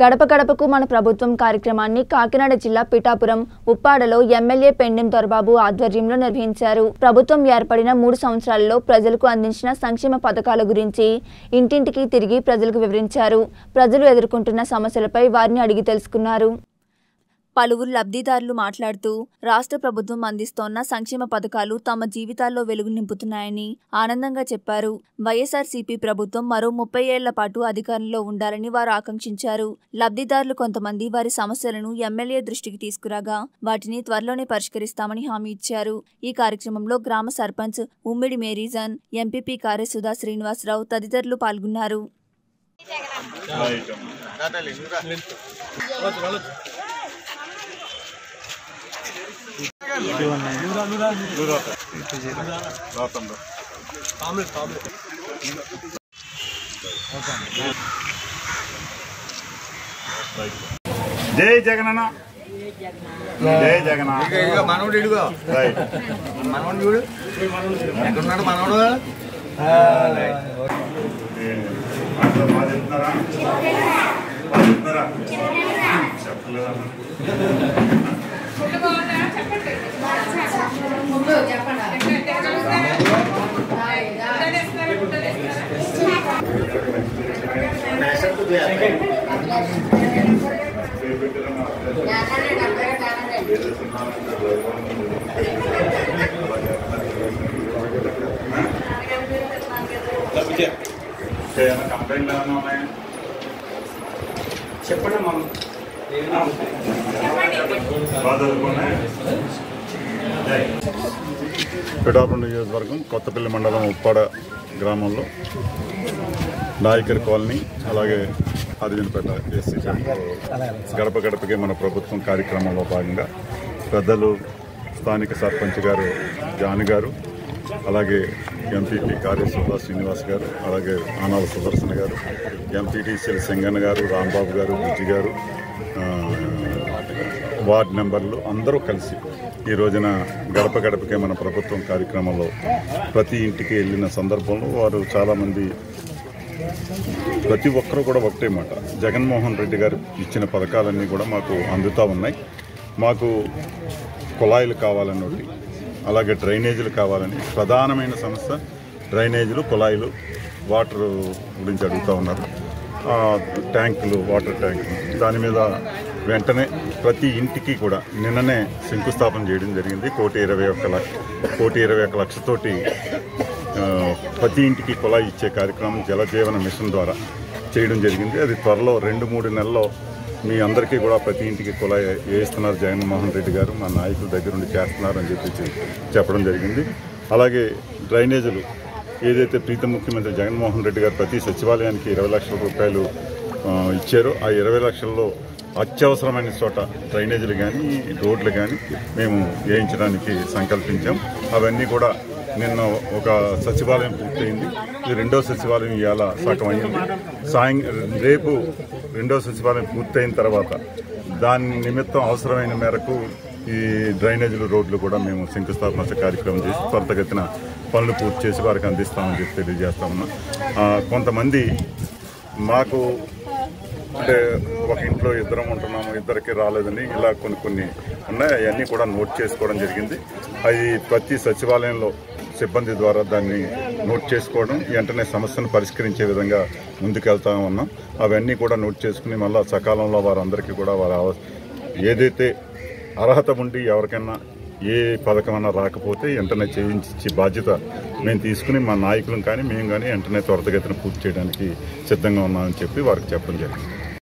గడప గడపకు మన ప్రభుత్వం కార్యక్రమాన్ని కాకినాడ జిల్లా పిఠాపురం ఉప్పాడలో ఎమ్మెల్యే పెండెం దొరబాబు ఆధ్వర్యంలో నిర్వహించారు. ప్రభుత్వం ఏర్పడిన మూడు సంవత్సరాల్లో ప్రజలకు అందించిన సంక్షేమ పథకాల గురించి ఇంటింటికి తిరిగి ప్రజలకు వివరించారు. ప్రజలు ఎదుర్కొంటున్న సమస్యలపై వారిని అడిగి తెలుసుకున్నారు. పలువురు లబ్ధిదారులు మాట్లాడుతూ రాష్ట్ర ప్రభుత్వం అందిస్తోన్న సంక్షేమ పథకాలు తమ జీవితాల్లో వెలుగు నింపుతున్నాయని ఆనందంగా చెప్పారు. వైఎస్ఆర్సీపీ ప్రభుత్వం మరో ముప్పై ఏళ్ళ పాటు అధికారంలో ఉండాలని వారు ఆకాంక్షించారు. లబ్ధిదారులు కొంతమంది వారి సమస్యలను ఎమ్మెల్యే దృష్టికి తీసుకురాగా వాటిని త్వరలోనే పరిష్కరిస్తామని హామీ ఇచ్చారు. ఈ కార్యక్రమంలో గ్రామ సర్పంచ్ ఉమ్మిడి మేరీజన్ ఎంపీపీ కార్యసుధా శ్రీనివాసరావు తదితరులు పాల్గొన్నారు. జై జగనన్న. జై జగన మనోడు ఇడుగో. మనోడు చూడు. ఎక్కడున్నాడు మనోడు? చెప్పలేదా ఏమైనా కంప్లైంట్లు ఏమైనా ఉన్నాయా చెప్పండి. పిఠాపురం నియోజకవర్గం కొత్తపల్లి మండలం ఉప్పాడ గ్రామంలో నాయకర్ కాలనీ అలాగే అరవిందపేట ఎస్సీ గడప గడపకి మన ప్రభుత్వం కార్యక్రమంలో భాగంగా పెద్దలు స్థానిక సర్పంచ్ గారు జాని గారు అలాగే ఎంపీపీ కార్యసుధా శ్రీనివాస్ గారు అలాగే ఆనాల సుదర్శన్ గారు ఎంపీటీసీల సింగన్న గారు రాంబాబు గారు బుజ్జి గారు వార్డ్ మెంబర్లు అందరూ కలిసి ఈ రోజున గడప గడపకే మన ప్రభుత్వం కార్యక్రమంలో ప్రతి ఇంటికి వెళ్ళిన సందర్భంలో వారు చాలామంది ప్రతి ఒక్కరూ కూడా ఒకటే మాట. జగన్మోహన్ రెడ్డి గారు ఇచ్చిన పథకాలన్నీ కూడా మాకు అందుతూ ఉన్నాయి. మాకు కుళాయిలు కావాలని ఒకటి అలాగే డ్రైనేజీలు కావాలని ప్రధానమైన సమస్య డ్రైనేజీలు కుళాయిలు వాటర్ గురించి అడుగుతూ ఉన్నారు. ఆ, ట్యాంకులు వాటర్ ట్యాంకులు దాని మీద వెంటనే ప్రతి ఇంటికి కూడా నిన్ననే శంకుస్థాపన చేయడం జరిగింది. కోటి ఇరవై ఒక్క లక్ష కోటి ఇరవై ఒక్క లక్షతోటి ప్రతి ఇంటికి కుళాయి ఇచ్చే కార్యక్రమం జలజీవన మిషన్ ద్వారా చేయడం జరిగింది. అది త్వరలో రెండు మూడు నెలల్లో మీ అందరికీ కూడా ప్రతి ఇంటికి కుళాయి వేస్తున్నారు జగన్మోహన్ రెడ్డి గారు. మా నాయకుల దగ్గర నుండి చేస్తున్నారు అని చెప్పి చెప్పడం జరిగింది. అలాగే డ్రైనేజీలు. ఏదైతే ప్రీతి ముఖ్యమంత్రి జగన్మోహన్ రెడ్డి గారు ప్రతి సచివాలయానికి ఇరవై లక్షల రూపాయలు ఇచ్చారో ఆ ఇరవై లక్షల్లో అత్యవసరమైన చోట డ్రైనేజీలు కానీ రోడ్లు కానీ మేము వేయించడానికి సంకల్పించాం. అవన్నీ కూడా నిన్న ఒక సచివాలయం పూర్తయింది. ఇది రెండో సచివాలయం ఇవాళ సగం సాయం రేపు రెండో సచివాలయం పూర్తయిన తర్వాత దాని నిమిత్తం అవసరమైన మేరకు ఈ డ్రైనేజీలు రోడ్లు కూడా మేము శంకుస్థాపన కార్యక్రమం చేసి త్వరితగతిన పనులు పూర్తి చేసి వారికి అందిస్తామని చెప్పి తెలియజేస్తా ఉన్నాం. కొంతమంది మాకు అంటే ఒక ఇంట్లో ఇద్దరం ఉంటున్నాము ఇద్దరికి రాలేదని ఇలా కొన్ని కొన్ని ఉన్నాయి. అవన్నీ కూడా నోట్ చేసుకోవడం జరిగింది. అది ప్రతి సచివాలయంలో సిబ్బంది ద్వారా దాన్ని నోట్ చేసుకోవడం వెంటనే సమస్యను పరిష్కరించే విధంగా ముందుకెళ్తా ఉన్నాం. అవన్నీ కూడా నోట్ చేసుకుని మళ్ళీ సకాలంలో వారందరికీ కూడా వారి ఏదైతే అర్హత ఉండి ఎవరికైనా ఏ పథకమైనా రాకపోతే వెంటనే చేయించి బాధ్యత మేము తీసుకుని మా నాయకులను కానీ మేము కానీ వెంటనే త్వరితగతిన పూర్తి చేయడానికి సిద్ధంగా ఉన్నామని చెప్పి వారికి చెప్పడం జరిగింది.